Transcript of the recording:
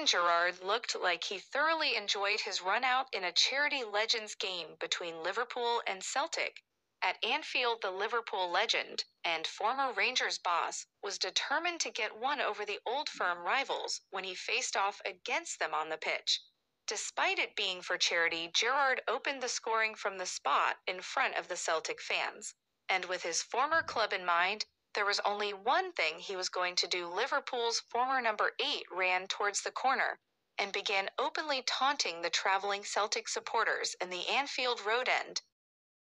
Steven Gerrard looked like he thoroughly enjoyed his run out in a charity legends game between Liverpool and Celtic. At Anfield, the Liverpool legend and former Rangers boss was determined to get one over the old firm rivals when he faced off against them on the pitch. Despite it being for charity, Gerrard opened the scoring from the spot in front of the Celtic fans. And with his former club in mind, there was only one thing he was going to do. Liverpool's former number eight ran towards the corner and began openly taunting the traveling Celtic supporters in the Anfield Road end